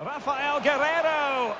Rafael Guerrero.